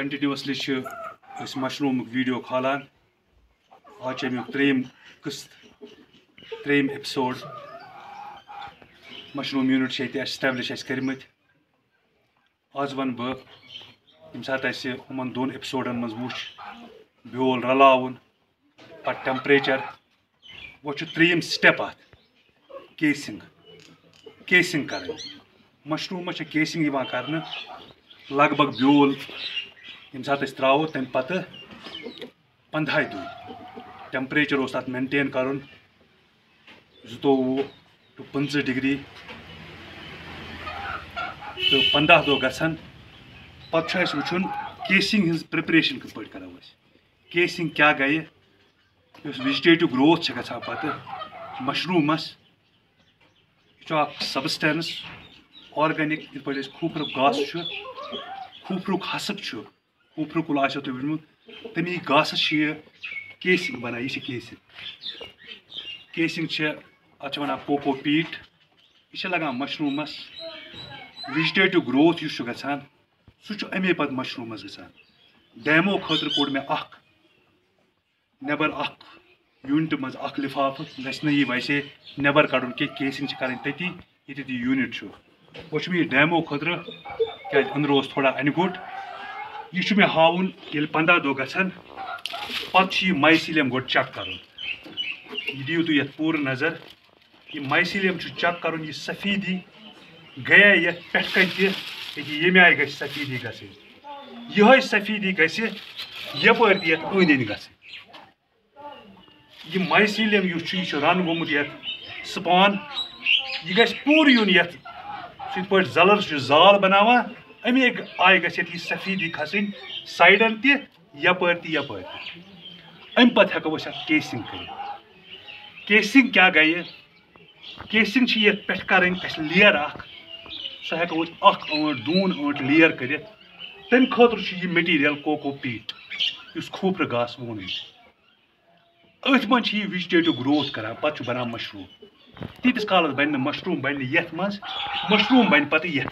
Continuously mushroom video खालान आज अमुक त्रेम किस्त त्रेम एपिसोड मशरूम यूनिट एस्टैब्लिश कर्मत आज वन बह यम सात यमन दोन एपिसोडन मज वो ब्योल रलावन पे टेम्परेचर वो त्रेम स्टेप अत केसिंग केसिंग कर मशरूम केसिंग कर लगभग ब्योल यम सात त्रो तम पत् पंद्रह दुह टेम्परेचर उस मेंटेन कर जुतोवु टू पंच डिग्री तो पंद्रह दह गन पे वुन केसिंग हज प्रिपरेशन कत पे करो केसिंग क्या गई वेजिटेटिव ग्रोथ ग पे मशरूमस यह सबस्टेंस ऑर्गेनिक पे खूफर गास खूफरुक हसक खूफर कुल आो तुम वुनमुत तमी गास केसिंग बना यह केसिंग। केसिंग अत वन कोको पीट। यह लगान मशरूमस वेजिटेटिव ग्रोथ ग सह अमे पे मशरूमस ग डैमो खतर कोड़ मे नबर यूनिट मज लिफाफ। गि वैसे नबर कड़न कह केसिंग कर तती। ये यूनिट वो डैमो खतर, क्या अंदर थोड़ा अनगुट यह मे हावन ये पंद्रह दह गन पे माइसिलियम गो चेक कर दिव तुम ये पूर नज़र। यह माइसिलियम चेक कर सफीदी। गया ये पे ये आय ग सफीदी गह सफीदी गप अंद ग यह माइसिलियम यह रन गोमुत ये स्पान। यह गि पूर यून ये पे जलर जाल बनावा। अमे आय ग सफीदी खसन साइडन तप तप अम पे हेको केसिंग कर। केसिंग क्या गई केसिंग ये पे कर लेयर हेको अंट दून अंट लेयर कर। तम खतर मटीरियल कोको पीट। इस खूफर घास वोन। अथ मन यह वेजिटेटिव ग्रोथ कर पे बना मशरूम। तीस काल बन मशरूम बन ये मशरूम बन पे ये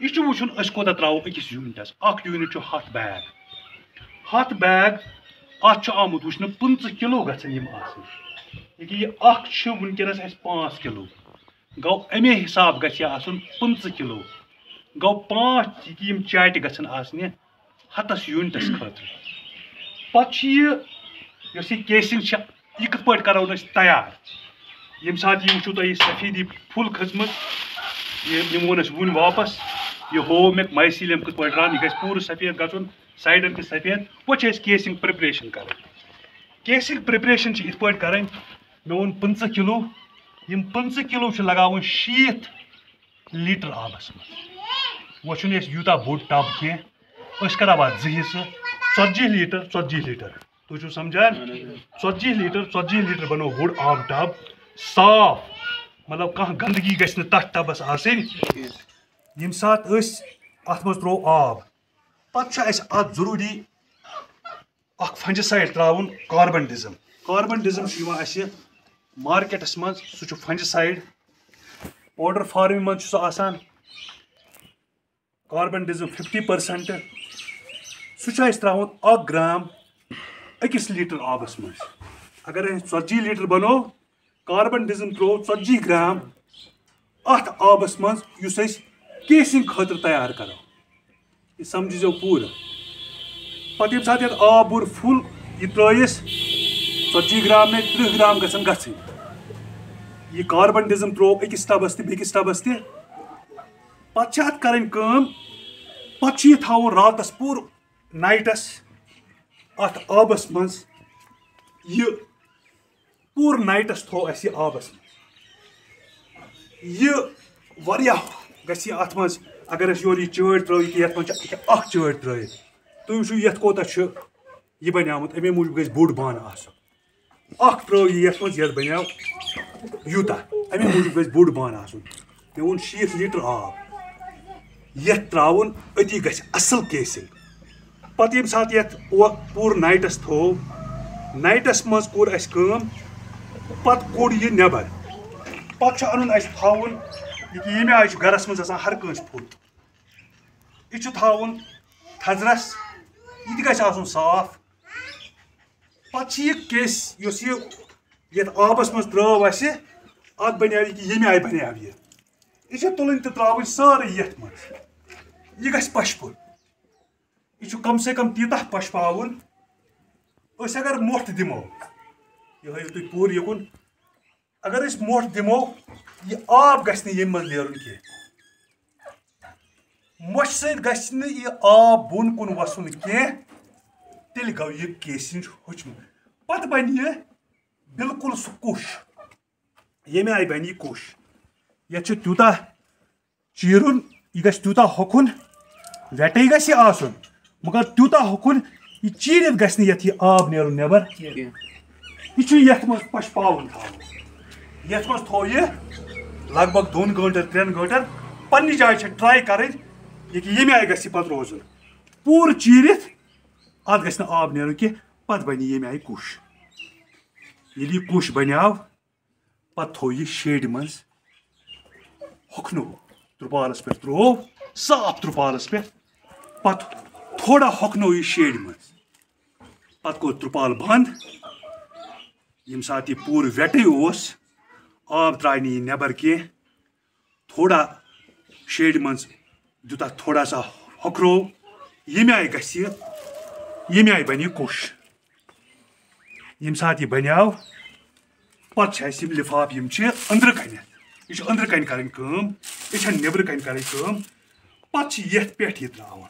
यह वुचन कोत त्रो अकिस यूनिटस यूनिट हथ बैग हथ बैग अत आमुत पंच किलो गम यह वनकस पाँच किलो गो अमे हिसाब गन पंच किलो गो पाँच यम चाट गन हतस यूनिटस खतर पे केसिंग यह पे करो तैयार ये सात यह वो तुम सफेदी फुल खजम यह वोन वन वापस यह हो, मे माइसिलियम कत पे यह पूर सफ़ेद गन साइडन ते सफ़ेद, वो केसिंग प्रिपरेशन कर। केसिंग प्रिपरेशन इत पे कर। मे वो पंच किलो यम पंच किलो लगावन शीत लीटर आबस वो यूता बोड़ टब कह कराव जिस ती लीटर ती लीटर। तुम समझान ती लीटर ती लीटर बनो बोड़ आब टब साफ़ मतलब कह गंदगी गि तथ टबस आम सात अत मज त्रो आब पे ज़रूरी फंजसाइड त्रावन carbendazim carbendazim markets मज सह फंजसाइड पाउडर फ़ार्मिंग मज सह कार्बन डिजम फिफ्टी परसेंट सह त्रावन ग्राम अकिस लीटर आबस मज अगर ती लीटर बनो कार्बन डिजम त्रो ती ग्राम अत आबस मज केसिंग खतर तैयार करो। यह समझो पूरा। पे ये आब बुर फुल यह त्रस ती ग्राम में त्रिह ग्राम ग यह कार्बन डिजम त्रो अकिस टबस तकिस टबस कर पे थो रात पूर, नाइटस, अत आबस यह पूर नाइटस थो अस आबस। यह गि अत मज अगर योर यह चट त्रिक ये मह चट त्र तुम ये कोत यह बनियामत अमे मूजूब गि बोड़ बान त्र ये मज बनो यूता अमे मूजूब गि बोड़ बान मे वो शीत लीटर आब ये त्रावन अति गि असल केसिंग पे ये सात ये पूर नाइटस थो नाइटस मज कोर पे कोड़ यह नबर पे अन ये आय गरस मज हर फुट यह थजरस यह गु साफ़ पे केस ये आबस मज त्रव अत बन ये आय बन यह तुल तो त्र सारे ये मज यह कम से कम तीतः पशपावन अगर मोट दिमो यह हाइव तुम पूर युकुन अगर मोट दिमो ये मज नेरुन कह मोश सह यह आब बोन कुन वसन कह तेल गो यह केसिन हचम पत बन यह बिल्कुल सह कुश ये आय बन यह कुश ये तूता चीरुन यह गि तूता होकुन वेटे गि आसन मगर तूता होकुन यह चीरित गि यह आब नेरुन नबर यह ये मज पशपावन थो ये मज थो यह लगभग दोन गंटन त्रेन गंटन पन्नी जाए ट्राई करें, ये कि ये पे रोजन पूर चीरित अत गि आब नेरुन कह पत बन ये आय कुश। ये कुश बनियाव पत थो शेड होखनो त्रुपालस पे त्रो साफ़ त्रुपालस पे पत थोड़ा होखनो यह शेड मज पत त्रुपाल बंद यह पूर वेटे आब त्राय यह नबर कह थोड़ा शेड मज दुता थोड़ा सा हकरो। ये आय गि ये आय बन कुश। यम सात यह बनियाव पे लिफाफ यम अंदर कन यह अंदर कन कर यह नबर कन कर पे ये पे यह त्रावन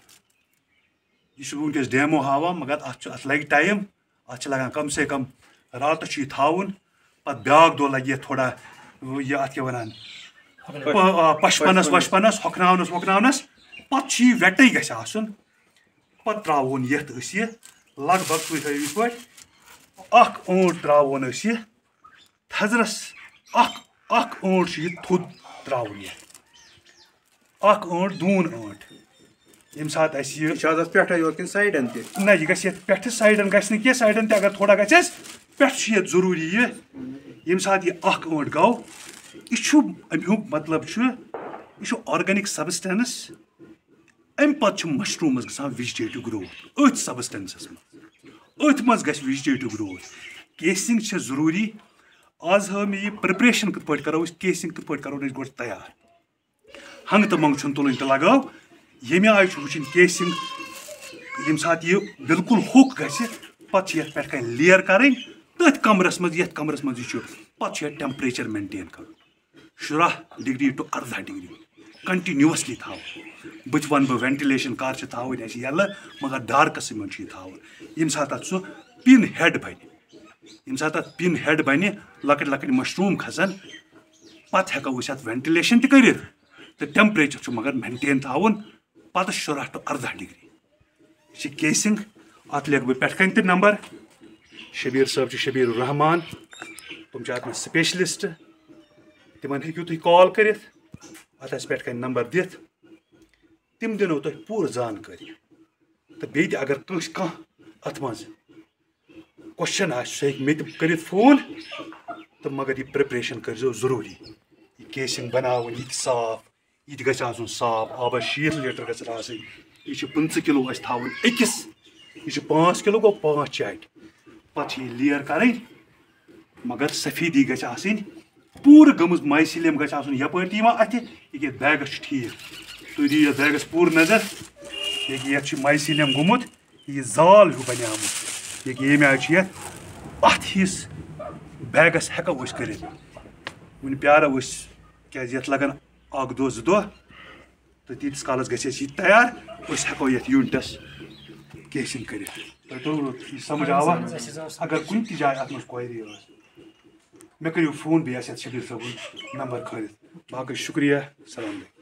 यह वनकस डेमो हावा, मगर अत लगे टाइम। अत लगान कम से कम। रात थवन पे ब्या दह लगे थोड़ा यह अत क्या वन पशपनस वशपनस हकनावनस वकनावनस पे यह वेटे गन पे त्रोन ये लगभग तुम थो ये ऊँट त्रोन यह थजरस ऊँट यह थोद त्रोन यह ऊँट दून ऊँट यम सात पे साइडन ना यह पे साइडन गह साइडन अगर थोड़ा गस पे ज़रूरी यह यम सात यह ऊँट गो यह अमुक मतलब यह ऑर्गेनिक सबस्टेंस अम पे मशरूम ग वेजिटेटिव ग्रोथ अथ सबस्टेंसस मज अथ मज वेजिटेटिव ग्रोथ केसिंग ज़रूरी आज हा मे यह प्रिपरेशन कत पे करो केसिंग कत पे करो गो तैयार हंग तो मंग तुलन तो लगाओ ये आय वुचन केसिंग यह बिल्कुल होक ग पे पे लेयर करें तथ कमरस मज ये कमरस मज पे टेम्परेचर मेंटेन कर शुराह डिग्री टू अर्धा डिग्री कंटिन्यूसली थो बत वन बह वेंटिलेशन कर थवन यल मगर डार्कस मन थवन यम सात सह पिन हेड बन यम सात पिन हेड बन लकट लकट मशरूम खसन पत हेको अत वेंटिलेशन तक तो टेम्परेचर मगर मेंटेन थवन पत शुराह टू अर्धा डिग्री यह केसिंग अत लिख बह पे नंबर शबीर साहब शबीर रहमान, तुम अत स्पेशलिस्ट तिमन हेकू तुम कॉल कर अत पे नंबर दिथ तिम दिनो तुम पूर जानकारी तो बे अगर कह अत मज क्वेश्चन आ सह मे कर फ़ोन तो मगर यह प्रिपरेशन कर ज़रूरी। यह केसिंग बनावन यह साफ़ यह गु साफ़ आबस शीत लीटर गई पंच किलो थवन अकिस यह पाँच किलो गो पाँच चाट पे लेयर करें मगर सफेदी गई पूर गमज माइसिलियम गन यप अत यह बैगस ठीक। तुम दी ये बैगस पूर नज़र ये माइसिलियम गोमुत यह जाल हूँ बनियामुत ये ये आय अत हिस बैगस हेको कर। वन प्यारो क्या लगन अख दह जो तो तीस कालस ग तैयार हेको ये यूनिटस केसिंग कर समझ आवा अगर कुन जाए अत मे करू फ़ोन बे शबीर सबन नंबर खाली बाकी शुक्रिया सलाम